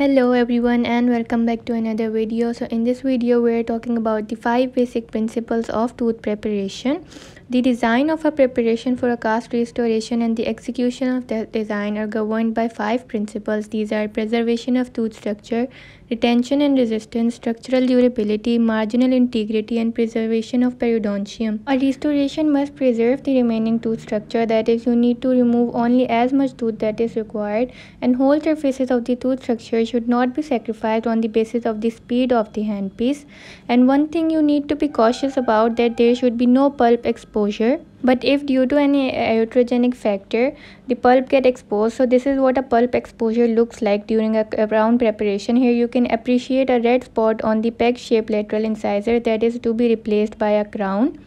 hello everyone and welcome back to another video. So in this video we're talking about the five basic principles of tooth preparation the design of a preparation for a cast restoration and the execution of that design are governed by five principles these are preservation of tooth structure retention and resistance, structural durability, marginal integrity, and preservation of periodontium. A restoration must preserve the remaining tooth structure, that is, you need to remove only as much tooth that is required, and whole surfaces of the tooth structure should not be sacrificed on the basis of the speed of the handpiece. And one thing you need to be cautious about that there should be no pulp exposure. But if due to any iatrogenic factor the pulp get exposed so this is what a pulp exposure looks like during a, a crown preparation. Here you can appreciate a red spot on the peg shaped lateral incisor that is to be replaced by a crown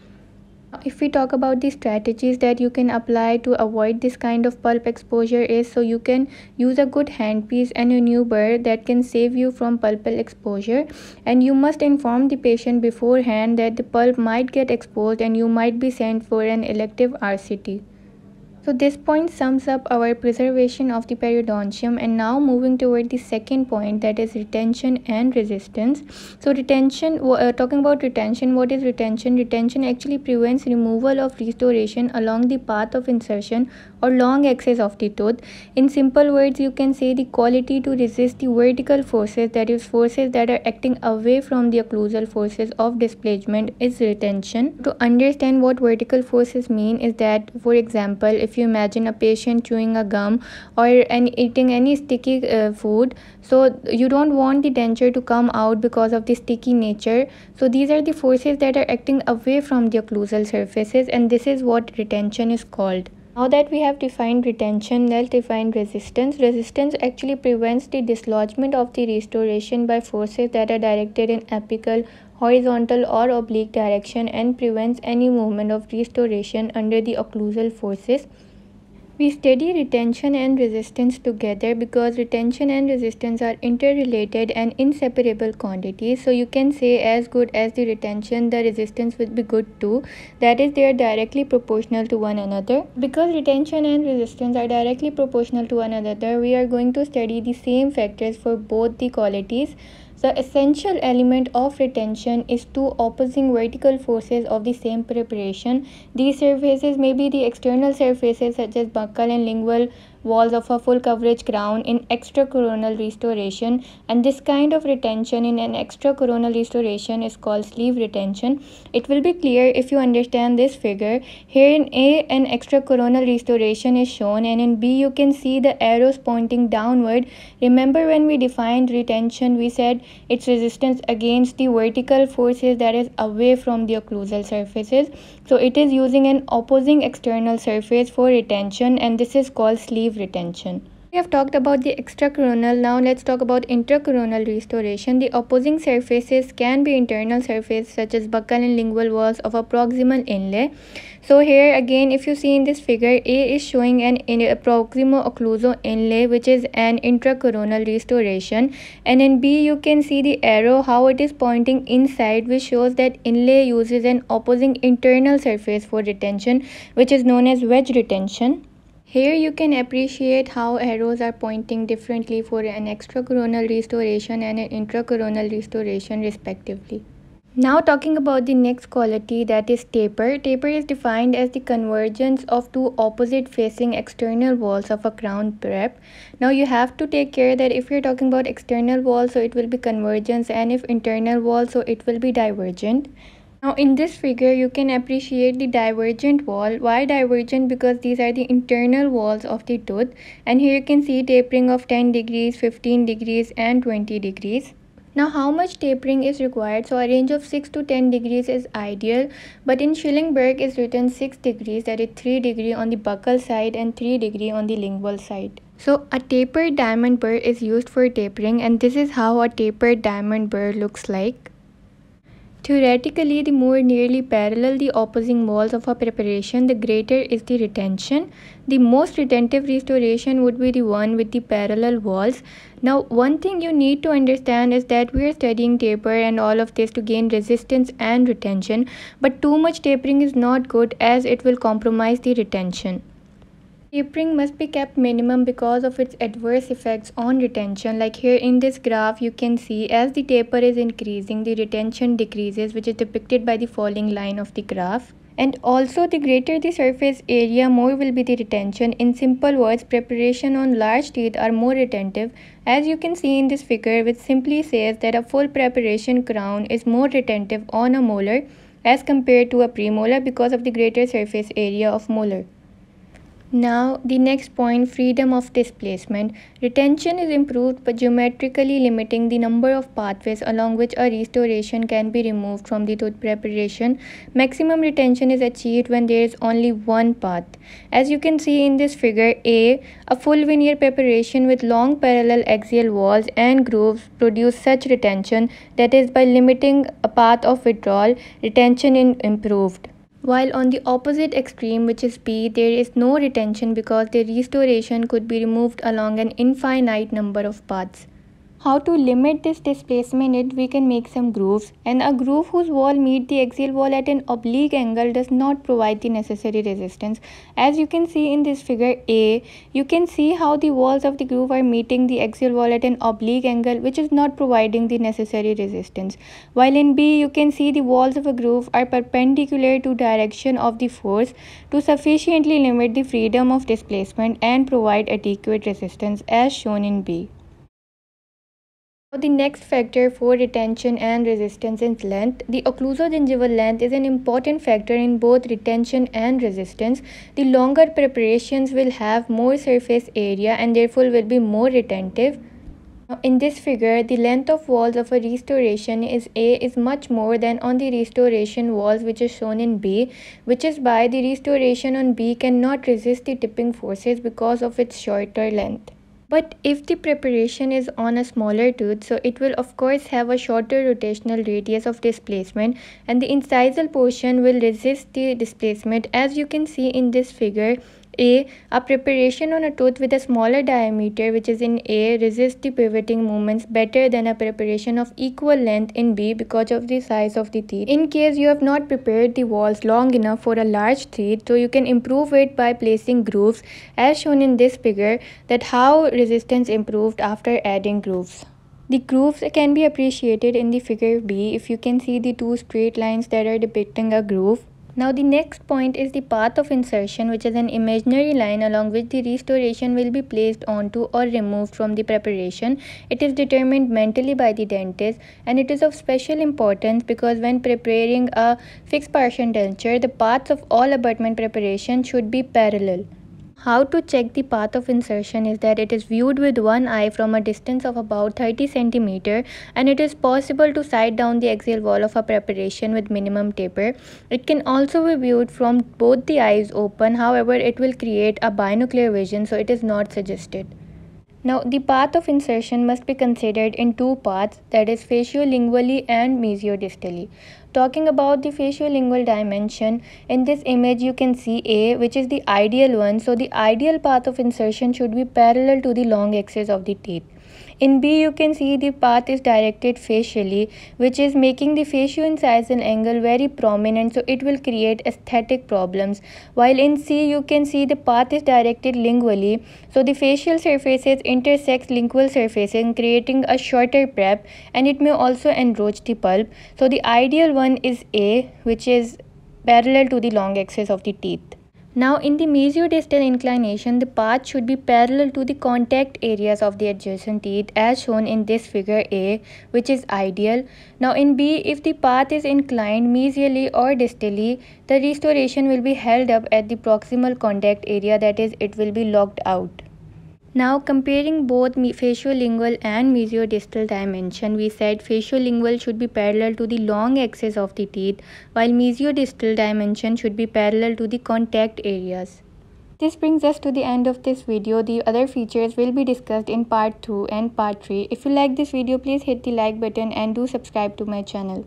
if we talk about the strategies that you can apply to avoid this kind of pulp exposure is so you can use a good handpiece and a new burr that can save you from pulpal exposure and you must inform the patient beforehand that the pulp might get exposed and you might be sent for an elective RCT. So this point sums up our preservation of the periodontium and now moving toward the second point that is retention and resistance. So retention, uh, talking about retention, what is retention? Retention actually prevents removal of restoration along the path of insertion or long axis of the tooth. In simple words, you can say the quality to resist the vertical forces that is forces that are acting away from the occlusal forces of displacement is retention. To understand what vertical forces mean is that for example, if if you imagine a patient chewing a gum or any eating any sticky uh, food so you don't want the denture to come out because of the sticky nature so these are the forces that are acting away from the occlusal surfaces and this is what retention is called now that we have defined retention, let's define resistance. Resistance actually prevents the dislodgement of the restoration by forces that are directed in apical, horizontal or oblique direction and prevents any movement of restoration under the occlusal forces. We study retention and resistance together because retention and resistance are interrelated and inseparable quantities. So you can say as good as the retention, the resistance will be good too. That is, they are directly proportional to one another. Because retention and resistance are directly proportional to one another, we are going to study the same factors for both the qualities. The essential element of retention is two opposing vertical forces of the same preparation. These surfaces may be the external surfaces such as buccal and lingual walls of a full coverage crown in extracoronal restoration and this kind of retention in an extracoronal restoration is called sleeve retention. It will be clear if you understand this figure. Here in A an extracoronal restoration is shown and in B you can see the arrows pointing downward. Remember when we defined retention we said its resistance against the vertical forces that is away from the occlusal surfaces. So it is using an opposing external surface for retention and this is called sleeve retention. We have talked about the extracoronal. Now let's talk about intracoronal restoration. The opposing surfaces can be internal surfaces such as buccal and lingual walls of a proximal inlay. So here again if you see in this figure A is showing an in a proximo-occlusal inlay which is an intracoronal restoration and in B you can see the arrow how it is pointing inside which shows that inlay uses an opposing internal surface for retention which is known as wedge retention. Here you can appreciate how arrows are pointing differently for an extracoronal restoration and an intracoronal restoration respectively. Now talking about the next quality that is taper. Taper is defined as the convergence of two opposite facing external walls of a crown prep. Now you have to take care that if you're talking about external walls so it will be convergence and if internal wall so it will be divergent. Now in this figure you can appreciate the divergent wall. Why divergent? Because these are the internal walls of the tooth and here you can see tapering of 10 degrees, 15 degrees and 20 degrees. Now how much tapering is required? So a range of 6 to 10 degrees is ideal but in Shillingburg is written 6 degrees that is 3 degree on the buccal side and 3 degree on the lingual side. So a tapered diamond burr is used for tapering and this is how a tapered diamond burr looks like. Theoretically, the more nearly parallel the opposing walls of a preparation, the greater is the retention. The most retentive restoration would be the one with the parallel walls. Now, one thing you need to understand is that we are studying taper and all of this to gain resistance and retention, but too much tapering is not good as it will compromise the retention. Tapering must be kept minimum because of its adverse effects on retention. Like here in this graph, you can see as the taper is increasing, the retention decreases, which is depicted by the falling line of the graph. And also the greater the surface area, more will be the retention. In simple words, preparation on large teeth are more retentive. As you can see in this figure, which simply says that a full preparation crown is more retentive on a molar as compared to a premolar because of the greater surface area of molar. Now the next point freedom of displacement. Retention is improved by geometrically limiting the number of pathways along which a restoration can be removed from the tooth preparation. Maximum retention is achieved when there is only one path. As you can see in this figure A, a full veneer preparation with long parallel axial walls and grooves produce such retention that is by limiting a path of withdrawal, retention is improved. While on the opposite extreme, which is B, there is no retention because the restoration could be removed along an infinite number of paths. How to limit this displacement is we can make some grooves and a groove whose wall meet the axial wall at an oblique angle does not provide the necessary resistance. As you can see in this figure A, you can see how the walls of the groove are meeting the axial wall at an oblique angle which is not providing the necessary resistance. While in B, you can see the walls of a groove are perpendicular to direction of the force to sufficiently limit the freedom of displacement and provide adequate resistance as shown in B. The next factor for retention and resistance is length. The occlusogingival length is an important factor in both retention and resistance. The longer preparations will have more surface area and therefore will be more retentive. In this figure, the length of walls of a restoration is A is much more than on the restoration walls which is shown in B, which is why the restoration on B cannot resist the tipping forces because of its shorter length. But if the preparation is on a smaller tooth, so it will of course have a shorter rotational radius of displacement and the incisal portion will resist the displacement as you can see in this figure a. A preparation on a tooth with a smaller diameter which is in A resists the pivoting movements better than a preparation of equal length in B because of the size of the teeth. In case you have not prepared the walls long enough for a large teeth so you can improve it by placing grooves as shown in this figure that how resistance improved after adding grooves. The grooves can be appreciated in the figure B if you can see the two straight lines that are depicting a groove. Now the next point is the path of insertion which is an imaginary line along which the restoration will be placed onto or removed from the preparation. It is determined mentally by the dentist and it is of special importance because when preparing a fixed partial denture the paths of all abutment preparation should be parallel. How to check the path of insertion is that it is viewed with one eye from a distance of about 30 cm and it is possible to sight down the axial wall of a preparation with minimum taper. It can also be viewed from both the eyes open however it will create a binocular vision so it is not suggested. Now, the path of insertion must be considered in two parts that is facial-lingually and mesiodistally. Talking about the facial-lingual dimension, in this image you can see A which is the ideal one. So, the ideal path of insertion should be parallel to the long axis of the teeth. In B, you can see the path is directed facially, which is making the facio-incisal angle very prominent, so it will create aesthetic problems. While in C, you can see the path is directed lingually, so the facial surfaces intersect lingual surfaces, creating a shorter prep, and it may also enroach the pulp. So the ideal one is A, which is parallel to the long axis of the teeth. Now in the mesiodistal inclination, the path should be parallel to the contact areas of the adjacent teeth as shown in this figure A which is ideal. Now in B, if the path is inclined mesially or distally, the restoration will be held up at the proximal contact area that is it will be locked out. Now comparing both facial-lingual and mesiodistal dimension, we said facial-lingual should be parallel to the long axis of the teeth, while mesiodistal dimension should be parallel to the contact areas. This brings us to the end of this video. The other features will be discussed in part 2 and part 3. If you like this video, please hit the like button and do subscribe to my channel.